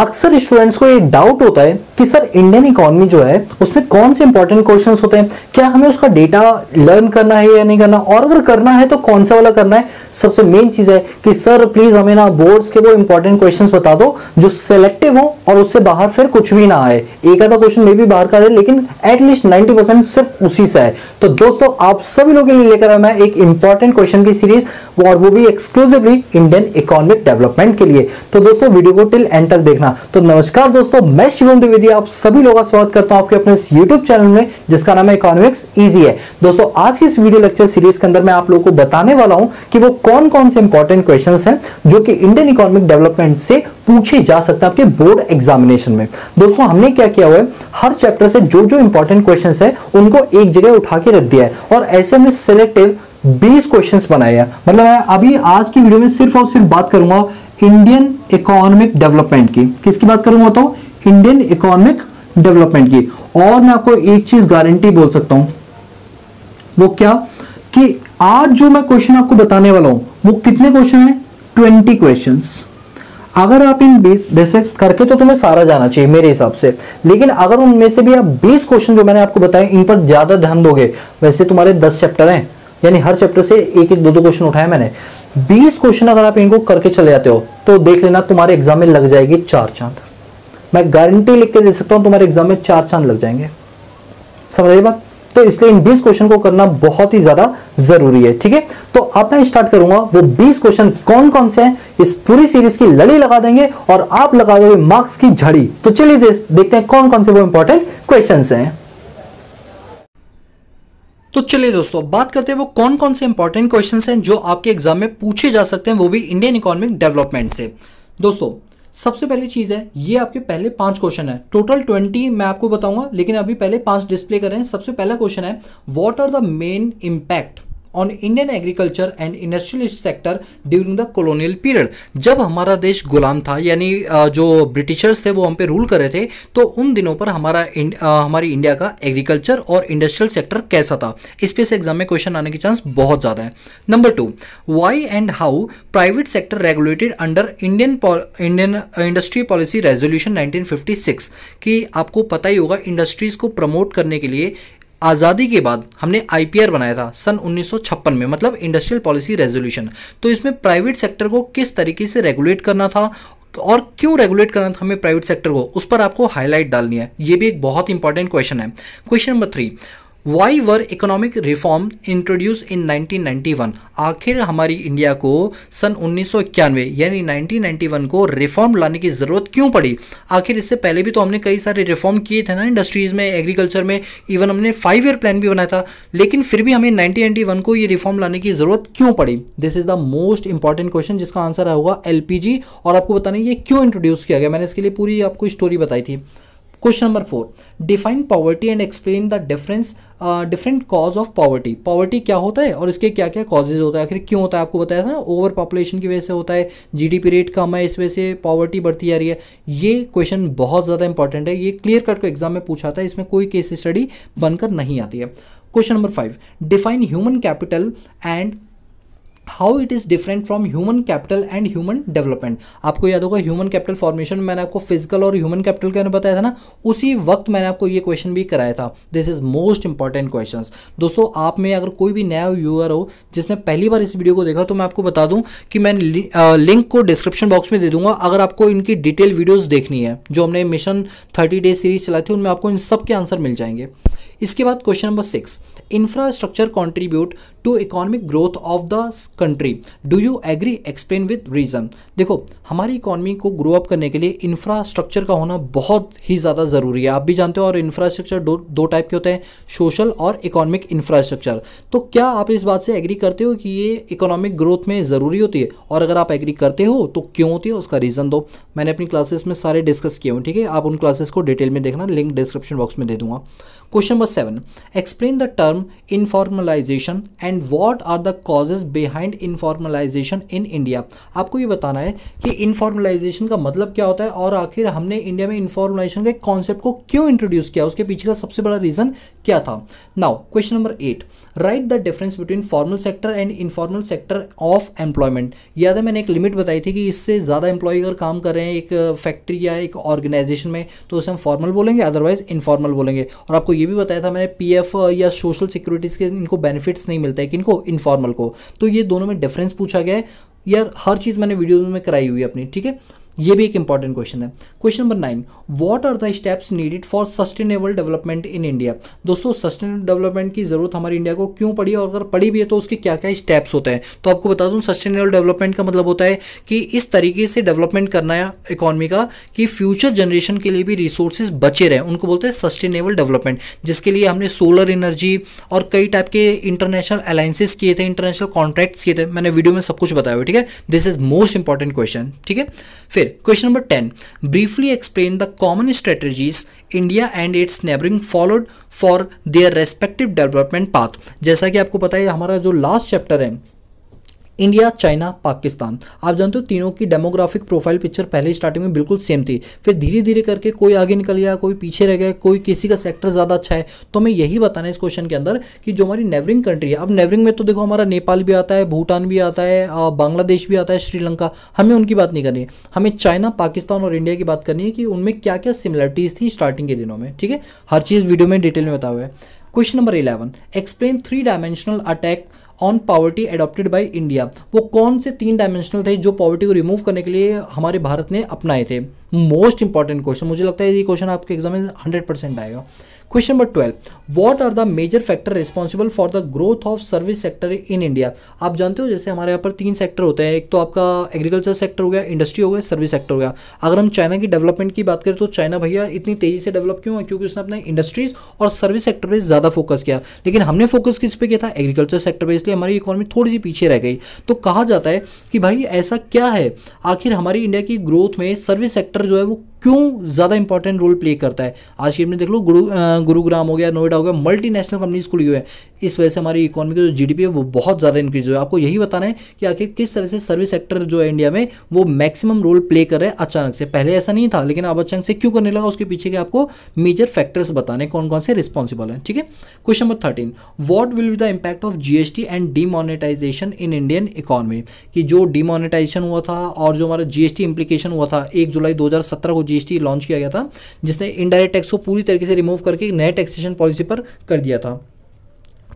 अक्सर स्टूडेंट्स को एक डाउट होता है कि सर इंडियन इकोनॉमी जो है, उसमें कौन से इंपॉर्टेंट क्वेश्चन होते हैं? क्या हमें उसका डेटा लर्न करना है या नहीं करना? और अगर करना है तो कौन सा वाला करना है? सबसे मेन चीज़ है कि सर प्लीज़ हमें ना बोर्ड्स के वो इंपॉर्टेंट क्वेश्चन बता दो, जो सिलेक्टिव हो और उससे बाहर फिर कुछ भी ना आए। एक आधा क्वेश्चन मे भी बाहर का है, लेकिन एटलीस्ट नाइनटी सिर्फ़ उसी से है। तो दोस्तों, आप सभी लोगों के लिए लेकर आया मैं एक इंपॉर्टेंट क्वेश्चन की सीरीज़ और वो भी एक्सक्लूसिवली इंडियन इकोनॉमिक डेवलपमेंट के लिए। तो दोस्तों वीडियो को टिल एंड तक देखना। तो नमस्कार दोस्तों, मैं शिवम द्विवेदी, आप सभी लोगों का स्वागत करता हूँ आपके अपने इस YouTube चैनल में, जिसका नाम है इकोनॉमिक्स इजी है। दोस्तों, आज की इस वीडियो लेक्चर सीरीज़ के अंदर मैं आप लोगों को बताने वाला हूँ कि वो कौन कौन से इंपॉर्टेंट क्वेश्चन हैं, जो कि इंडियन इकोनॉमिक डेवलपमेंट से पूछे जा सकते हैं आपके बोर्ड एग्जामिनेशन में। दोस्तों, हमने क्या किया हुआ है? हर चैप्टर से जो जो इंपॉर्टेंट क्वेश्चन है, उनको एक जगह उठा के रख दिया है और ऐसे हमने सिलेक्टिव 20 क्वेश्चंस बनाए हैं। मतलब मैं अभी आज की वीडियो में सिर्फ़ और सिर्फ़ बात करूँगा इंडियन इकोनॉमिक डेवलपमेंट की। किसकी बात करूँगा तो इंडियन इकोनॉमिक डेवलपमेंट की। और मैं आपको एक चीज़ गारंटी बोल सकता हूँ। वो क्या? कि आज जो मैं क्वेश्चन आपको बताने वाला हूँ, वो कितने क्वेश्चन है? ट्वेंटी क्वेश्चन अगर आप इन बीस बेसिक करके तो तुम्हें सारा जाना चाहिए मेरे हिसाब से। लेकिन अगर उनमें से भी आप 20 क्वेश्चन जो मैंने आपको बताए, इन पर ज़्यादा ध्यान दोगे, वैसे तुम्हारे 10 चैप्टर हैं। यानी हर चैप्टर से एक एक दो दो क्वेश्चन उठाए मैंने। 20 क्वेश्चन अगर आप इनको करके चले जाते हो तो देख लेना तुम्हारे एग्ज़ाम में लग जाएगी चार चाँद। मैं गारंटी लिख के दे सकता हूँ तुम्हारे एग्ज़ाम में चार चाँद लग जाएँगे। समझ रही बात? तो इसलिए इन 20 क्वेश्चन को करना बहुत ही ज़्यादा ज़रूरी है, ठीक है? तो अब मैं स्टार्ट करूँगा, वो 20 क्वेश्चन कौन कौन से हैं, इस पूरी सीरीज़ की लड़ी लगा देंगे और आप लगा दोगे मार्क्स की झड़ी। तो चलिए देखते हैं कौन कौन से वो इंपॉर्टेंट क्वेश्चन हैं। तो चलिए दोस्तों बात करते हैं वो कौन कौन से इंपॉर्टेंट क्वेश्चन हैं जो आपके एग्ज़ाम में पूछे जा सकते हैं, वो भी इंडियन इकोनॉमिक डेवलपमेंट से। दोस्तों, सबसे पहली चीज़ है, ये आपके पहले पाँच क्वेश्चन है। टोटल ट्वेंटी मैं आपको बताऊँगा, लेकिन अभी पहले पाँच डिस्प्ले करें सबसे पहला क्वेश्चन है what are the main impact on Indian agriculture and industrial sector during the colonial period जब हमारा देश गुलाम था, यानी जो ब्रिटिशर्स थे वो हम पे रूल कर रहे थे तो उन दिनों पर हमारा हमारी इंडिया का एग्रीकल्चर और इंडस्ट्रियल सेक्टर कैसा था? इस पे से एग्ज़ाम में क्वेश्चन आने के चांस बहुत ज़्यादा है। Number two why and how private sector regulated under Indian Indian industry policy resolution 1956 कि आपको पता ही होगा इंडस्ट्रीज़ को प्रमोट करने के लिए आज़ादी के बाद हमने आईपीआर बनाया था, सन 1956 में मतलब इंडस्ट्रियल पॉलिसी रेजोल्यूशन तो इसमें प्राइवेट सेक्टर को किस तरीके से रेगुलेट करना था और क्यों रेगुलेट करना था हमें प्राइवेट सेक्टर को, उस पर आपको हाईलाइट डालनी है। ये भी एक बहुत इंपॉर्टेंट क्वेश्चन है। Question number three why were economic reform introduce in 1991 आखिर हमारी इंडिया को सन उन्नीस सौ इक्यानवे, यानी 1991 को रिफॉर्म लाने की ज़रूरत क्यों पड़ी? आखिर इससे पहले भी तो हमने कई सारे रिफॉर्म किए थे ना इंडस्ट्रीज़ में एग्रीकल्चर में इवन हमने फाइव ईयर प्लान भी बनाया था। लेकिन फिर भी हमें 1991 को ये रिफॉर्म लाने की ज़रूरत क्यों पड़ी? This is the most important question जिसका आंसर होगा एल और आपको बताना ये क्यों इंट्रोड्यूस किया गया? मैंने इसके लिए पूरी आपको स्टोरी बताई थी। Question number four define poverty and explain the difference different cause of poverty poverty क्या होता है और इसके क्या क्या कॉजेज होता है? आखिर क्यों होता है? आपको बताया था ना ओवर पॉपुलेशन की वजह से होता है जीडीपी रेट कम है, इस वजह से पॉवर्टी बढ़ती जा रही है। ये क्वेश्चन बहुत ज़्यादा इंपॉर्टेंट है। ये क्लियर कट को एग्ज़ाम में पूछा था, इसमें कोई केस स्टडी बनकर नहीं आती है। Question number five define human capital and how it is different from human capital and human development आपको याद होगा ह्यूमन कैपिटल फॉर्मेशन मैंने आपको फ़िज़िकल और ह्यूमन कैपिटल के बताया था ना? उसी वक्त मैंने आपको ये क्वेश्चन भी कराया था। This is most important question दोस्तों, आप में अगर कोई भी नया व्यूअर हो, जिसने पहली बार इस वीडियो को देखा तो मैं आपको बता दूँ कि मैं लिंक को डिस्क्रिप्शन बॉक्स में दे दूँगा। अगर आपको इनकी डिटेल वीडियोज़ देखनी है, जो हमने मिशन थर्टी डेज़ सीरीज़ चलाई थी, उनमें आपको इन सब के आंसर मिल जाएँगे। इसके बाद question number six infrastructure contribute to economic growth of the country do you agree explain with reason देखो, हमारी इकॉनमी को ग्रो अप करने के लिए इंफ्रास्ट्रक्चर का होना बहुत ही ज़्यादा ज़रूरी है। आप भी जानते हो, और इंफ्रास्ट्रक्चर दो दो टाइप के होते हैं सोशल और इकोनॉमिक इंफ्रास्ट्रक्चर तो क्या आप इस बात से एग्री करते हो कि ये इकोनॉमिक ग्रोथ में ज़रूरी होती है? और अगर आप एग्री करते हो तो क्यों होती है? उसका रीज़न दो। मैंने अपनी क्लासेस में सारे डिस्कस किए हुए ठीक है? आप उन क्लासेस को डिटेल में देखना लिंक डिस्क्रिप्शन बॉक्स में दे दूँगा। Question number seven explain the term informalization and what are the causes behind informalization in India आपको ये बताना है कि इनफॉर्मलाइजेशन का मतलब क्या होता है और आखिर हमने इंडिया में इनफॉर्मलाइजेशन के कॉन्सेप्ट को क्यों इंट्रोड्यूस किया? उसके पीछे का सबसे बड़ा रीजन क्या था? Now question number eight write the difference between formal sector and informal sector of employment याद है मैंने एक लिमिट बताई थी कि इससे ज़्यादा एम्प्लॉय अगर काम कर रहे हैं एक फैक्ट्री या एक ऑर्गेनाइजेशन में तो उसे हम फॉर्मल बोलेंगे अदरवाइज़ इनफॉर्मल बोलेंगे। और आपको ये भी बताया था मैंने पीएफ या सोशल सिक्योरिटीज़ के इनको बेनिफिट्स नहीं मिलता है किनको इनफॉर्मल को। तो ये दोनों में डिफरेंस पूछा गया है। यार, हर चीज़ मैंने वीडियो में कराई हुई है अपनी, ठीक है? ये भी एक इंपॉर्टेंट क्वेश्चन है। Question number nine what are the steps needed for sustainable development in India दोस्तों सस्टेनेबल डेवलपमेंट की ज़रूरत हमारी इंडिया को क्यों पड़ी और अगर पड़ी भी है तो उसके क्या क्या स्टेप्स होते हैं? तो आपको बता दूँ सस्टेनेबल डेवलपमेंट का मतलब होता है कि इस तरीके से डेवलपमेंट करना है इकॉनमी का कि फ्यूचर जनरेशन के लिए भी रिसोर्सेज बचे रहे। उनको बोलते हैं सस्टेनेबल डेवलपमेंट जिसके लिए हमने सोलर एनर्जी और कई टाइप के इंटरनेशनल अलायंसेस किए थे इंटरनेशनल कॉन्ट्रैक्ट्स किए थे। मैंने वीडियो में सब कुछ बताया हुआ ठीक है? This is most important question ठीक है? फिर question number ten briefly explain the common strategies India and its neighbouring followed for their respective development path जैसा कि आपको पता है, हमारा जो लास्ट चैप्टर है इंडिया, चाइना, पाकिस्तान। आप जानते हो तीनों की डेमोग्राफिक प्रोफ़ाइल पिक्चर पहले स्टार्टिंग में बिल्कुल सेम थी। फिर धीरे धीरे करके कोई आगे निकल गया, कोई पीछे रह गया, कोई किसी का सेक्टर ज़्यादा अच्छा है। तो हमें यही बताना है इस क्वेश्चन के अंदर कि जो हमारी नेवरिंग कंट्री है, अब नेवरिंग में तो देखो हमारा नेपाल भी आता है, भूटान भी आता है बांग्लादेश भी आता है, श्रीलंका। हमें उनकी बात नहीं करनी है। हमें चाइना, पाकिस्तान और इंडिया की बात करनी है कि उनमें क्या क्या सिमिलरिटीज़ थी स्टार्टिंग के दिनों में, ठीक है? हर चीज़ वीडियो में डिटेल में बताया हुआ है। Question number eleven explain three dimensional attack on poverty adopted by India वो कौन से तीन डायमेंशनल थे जो पॉवर्टी को रिमूव करने के लिए हमारे भारत ने अपनाए थे? मोस्ट इंपॉर्टेंट क्वेश्चन, मुझे लगता है ये क्वेश्चन आपके एग्ज़ाम में हंड्रेड परसेंट आएगा। Question number twelve what are the major factor responsible for the growth of service sector in India आप जानते हो, जैसे हमारे यहाँ पर तीन सेक्टर होते हैं, एक तो आपका एग्रीकल्चर सेक्टर हो गया इंडस्ट्री हो गया सर्विस सेक्टर हो गया। अगर हम चाइना की डेवलपमेंट की बात करें तो चाइना भैया इतनी तेज़ी से डेवलप क्यों है? क्योंकि उसने अपने इंडस्ट्रीज़ और सर्विस सेक्टर पर ज़्यादा फोकस किया। लेकिन हमने फोकस किस पे किया था? एग्रीकल्चर सेक्टर पर इसलिए हमारी इकोनॉमी थोड़ी सी पीछे रह गई। तो कहा जाता है कि भाई ऐसा क्या है? आखिर हमारी इंडिया की ग्रोथ में सर्विस सेक्टर जो है वो क्यों ज़्यादा इंपॉर्टेंट रोल प्ले करता है? आज की देख लो, गुरु गुरुग्राम हो गया, नोएडा हो गया मल्टीनेशनल कंपनीज़ खुली हुई है। इस वजह से हमारी इकोनॉमी की जो जीडीपी है, वो बहुत ज़्यादा इंक्रीज हुआ है। आपको यही बताना है कि आखिर किस तरह से सर्विस सेक्टर जो है इंडिया में, वो मैक्सिमम रोल प्ले कर रहे हैं अचानक से। पहले ऐसा नहीं था, लेकिन अब अचानक से क्यों करने लगा? उसके पीछे के आपको मेजर फैक्टर्स बताने कौन कौन से रिस्पॉन्सिबल है, ठीक है? Question number thirteen what will be the impact of GST and demonetisation in Indian economy कि जो डीमोनेटाइजेशन हुआ था और जो हमारा जीएसटी इंप्लीकेशन हुआ था, एक जुलाई दो को जीएसटी लॉन्च किया गया था, जिसने इनडायरेक्ट टैक्स को पूरी तरीके से रिमूव करके नए टैक्सेशन पॉलिसी पर कर दिया था।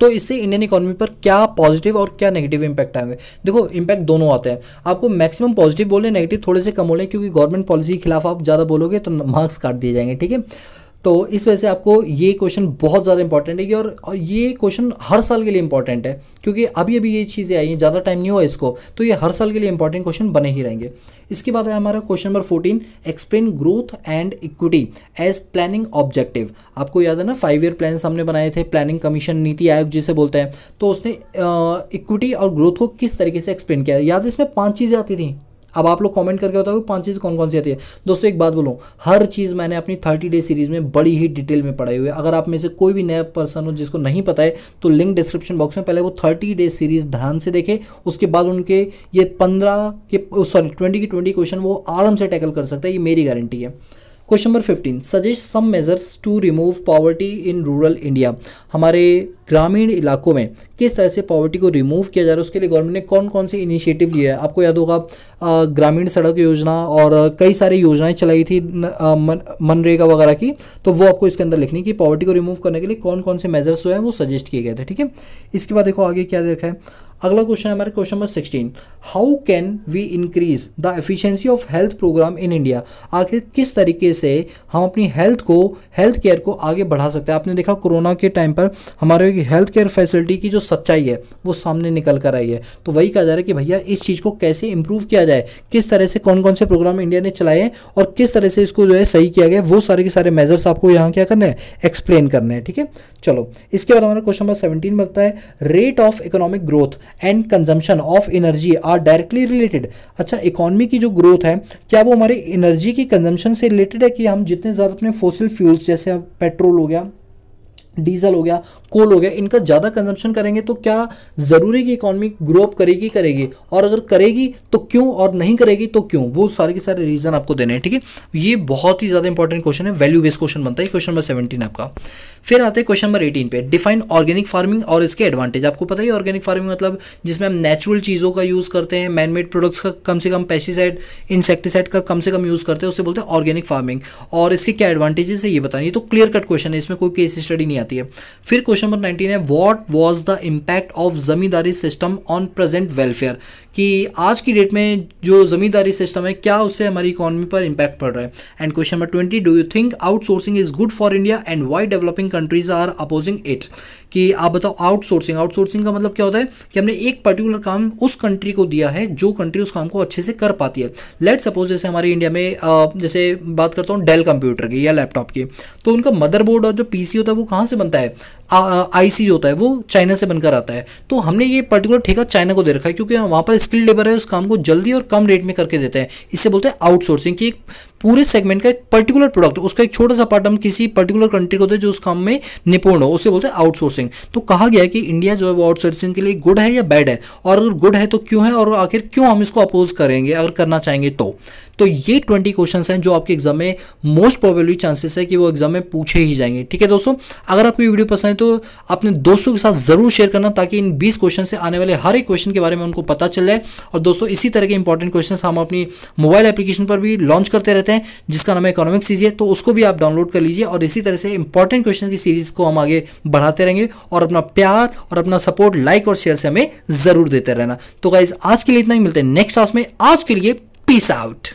तो इससे इंडियन इकोनॉमी पर क्या पॉजिटिव और क्या नेगेटिव इंपैक्ट आएँगे? देखो इंपैक्ट दोनों आते हैं। आपको मैक्सिमम पॉजिटिव बोले नेगेटिव थोड़े से कम बोले क्योंकि गवर्नमेंट पॉलिसी के खिलाफ आप ज़्यादा बोलोगे तो मार्क्स काट दिए जाएँगे, ठीक है? तो इस वजह से आपको ये क्वेश्चन बहुत ज़्यादा इंपॉर्टेंट है और ये क्वेश्चन हर साल के लिए इंपॉर्टेंट है, क्योंकि अभी अभी ये चीज़ें आई हैं, ज़्यादा टाइम नहीं हुआ इसको तो ये हर साल के लिए इंपॉर्टेंट क्वेश्चन बने ही रहेंगे। इसके बाद है हमारा question number fourteen explain growth and equity as planning objective आपको याद है ना फाइव ईयर प्लान हमने बनाए थे प्लानिंग कमीशन नीति आयोग जिसे बोलते हैं। तो उसने इक्विटी और ग्रोथ को किस तरीके से एक्सप्लेन किया? याद इसमें पाँच चीज़ें आती थी? अब आप लोग कमेंट करके बताओ पाँच चीज़ कौन कौन सी आती है। दोस्तों, एक बात बोलूँ, हर चीज़ मैंने अपनी थर्टी डे सीरीज़ में बड़ी ही डिटेल में पढ़ाई हुई है। अगर आप में से कोई भी नया पर्सन हो जिसको नहीं पता है तो लिंक डिस्क्रिप्शन बॉक्स में पहले वो थर्टी डे सीरीज़ ध्यान से देखे। उसके बाद उनके ये पंद्रह के सॉरी ट्वेंटी की ट्वेंटी क्वेश्चन वो आराम से टैकल कर सकता है, ये मेरी गारंटी है। Question number fifteen suggest some measures to remove poverty in rural India हमारे ग्रामीण इलाकों में किस तरह से पॉवर्टी को रिमूव किया जा रहा है, उसके लिए गवर्नमेंट ने कौन कौन से इनिशिएटिव लिए है? आपको याद होगा ग्रामीण सड़क योजना और कई सारी योजनाएँ चलाई थी मनरेगा वगैरह की। तो वो आपको इसके अंदर लिखनी कि पॉवर्टी को रिमूव करने के लिए कौन कौन से मेजर्स जो है वो सजेस्ट किए गए थे, ठीक है? इसके बाद देखो आगे क्या देखा है। अगला क्वेश्चन है हमारे question number sixteen how can we increase the efficiency of health programme in India आखिर किस तरीके से हम अपनी हेल्थ को हेल्थ केयर को आगे बढ़ा सकते हैं? आपने देखा कोरोना के टाइम पर हमारे हेल्थ केयर फैसिलिटी की जो सच्चाई है, वो सामने निकल कर आई है। तो वही कहा जा रहा है कि भैया, इस चीज़ को कैसे इंप्रूव किया जाए? किस तरह से कौन कौन से प्रोग्राम इंडिया ने चलाए हैं और किस तरह से इसको जो है सही किया गया वो सारे के सारे मेजर्स आपको यहाँ क्या करने हैं? एक्सप्लेन करने हैं, ठीक है? चलो, इसके बाद हमारा क्वेश्चन नंबर सेवनटीन बनता है rate of economic growth and consumption of energy are directly related अच्छा इकोनॉमी की जो ग्रोथ है, क्या वो हमारी एनर्जी की कंजम्पशन से रिलेटेड है कि हम जितने ज़्यादा अपने फोसिल फ्यूल्स जैसे पेट्रोल हो गया डीजल हो गया, कोल हो गया, इनका ज़्यादा कंजम्पशन करेंगे तो क्या ज़रूरी की इकोनॉमी ग्रो अप करेगी करेगी? और अगर करेगी तो क्यों और नहीं करेगी तो क्यों? वो सारे के सारे रीज़न आपको देने हैं, ठीक है? ये बहुत ही ज़्यादा इंपॉर्टेंट क्वेश्चन है वैल्यू बेस्ड क्वेश्चन बनता है क्वेश्चन नंबर सेवेंटीन आपका। फिर आते हैं क्वेश्चन नंबर एटीन पे। डिफाइन ऑर्गेनिक फ़ार्मिंग और इसके एडवांटेज आपको पता ही ऑर्गेनिक फ़ार्मिंग मतलब जिसमें हम नेचुरल चीज़ों का यूज़ करते हैं मैन मेड प्रोडक्ट्स का कम से कम पेस्टिसाइड इंसेक्टिसाइड का कम से कम यूज़ करते हैं, उसे बोलते हैं ऑर्गेनिक फ़ार्मिंग और इसके क्या एडवांटेजेस है, ये बतानी तो क्लियर कट क्वेश्चन है, इसमें कोई केस स्टडी नहीं आती। है। फिर क्वेश्चन नंबर नाइनटीन है what was the impact of zamindari system on present welfare कि आज की डेट में जो जमींदारी सिस्टम है, क्या उससे हमारी इकोनॉमी पर इम्पैक्ट पड़ रहा है? And question number twenty do you think outsourcing is good for India and why developing countries are opposing it कि आप बताओ आउटसोर्सिंग आउटसोर्सिंग का मतलब क्या होता है? कि हमने एक पर्टिकुलर काम उस कंट्री को दिया है, जो कंट्री उस काम को अच्छे से कर पाती है। लेट सपोज़ जैसे हमारे इंडिया में जैसे बात करता हूँ डेल कंप्यूटर की या लैपटॉप की। तो उनका मदरबोर्ड और जो पीसी होता है, वो कहाँ से बनता है आईसी जो होता है, वो चाइना से बनकर आता है। तो हमने ये पर्टिकुलर ठेका चाइना को दे रखा है, क्योंकि वहाँ पर स्किल लेबर है, उस काम को जल्दी और कम रेट में करके देते हैं। इससे बोलते हैं आउटसोर्सिंग की एक पूरे सेगमेंट का एक पर्टिकुलर प्रोडक्ट उसका एक छोटा सा पार्ट हम किसी पर्टिकुलर कंट्री को दे जो उस काम में निपुण हो, उसे बोलते हैं आउटसोर्सिंग तो कहा गया है कि इंडिया जो है वो आउटसोर्सिंग के लिए गुड है या बैड है? और अगर गुड है तो क्यों है? और आखिर क्यों हम इसको अपोज करेंगे, अगर करना चाहेंगे तो? तो ये ट्वेंटी क्वेश्चन हैं जो आपके एग्ज़ाम में मोस्ट प्रोबेबली चांसेस है कि वो एग्ज़ाम में पूछे ही जाएँगे। ठीक है दोस्तों? अगर आपको ये वीडियो पसंद है तो अपने दोस्तों के साथ ज़रूर शेयर करना ताकि इन बीस क्वेश्चन से आने वाले हर एक क्वेश्चन के बारे में उनको पता चल जाए। और दोस्तों, इसी तरह के इंपॉर्टेंट क्वेश्चन हम अपनी मोबाइल एप्लीकेशन पर भी लॉन्च करते रहते हैं, जिसका नाम है इकोनॉमिक है। तो उसको भी आप डाउनलोड कर लीजिए और इसी तरह से इंपॉर्टेंट क्वेश्चन की सीरीज़ को हम आगे बढ़ाते रहेंगे और अपना प्यार और अपना सपोर्ट लाइक और शेयर से हमें ज़रूर देते रहना। तो गाइज़ आज के लिए इतना ही। मिलते हैं नेक्स्ट क्लास में। आज के लिए पीस आउट